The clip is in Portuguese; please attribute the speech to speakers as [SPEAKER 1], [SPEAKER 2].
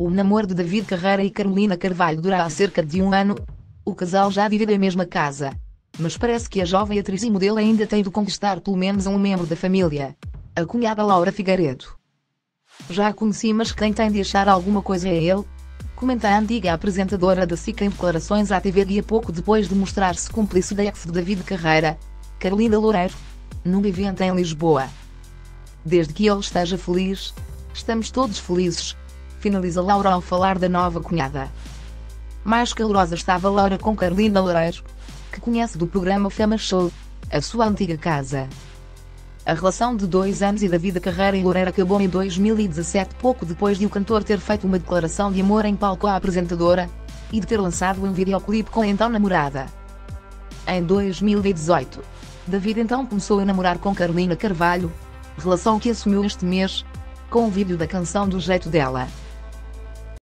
[SPEAKER 1] O namoro de David Carreira e Carolina Carvalho dura há cerca de um ano. O casal já vive na mesma casa. Mas parece que a jovem atriz e modelo ainda tem de conquistar pelo menos um membro da família. A cunhada Laura Figueiredo. Já a conheci mas quem tem de achar alguma coisa é ele? Comenta a antiga apresentadora da SIC em declarações à TV dia pouco depois de mostrar-se cúmplice da ex de David Carreira, Carolina Loureiro, num evento em Lisboa. Desde que ele esteja feliz, estamos todos felizes, finaliza Laura ao falar da nova cunhada. Mais calorosa estava Laura com Carolina Loureiro, que conhece do programa Fama Show, a sua antiga casa. A relação de dois anos e da vida carreira e Loureiro acabou em 2017 pouco depois de o cantor ter feito uma declaração de amor em palco à apresentadora, e de ter lançado um videoclipe com a então namorada. Em 2018, David então começou a namorar com Carolina Carvalho, relação que assumiu este mês, com o vídeo da canção do jeito dela.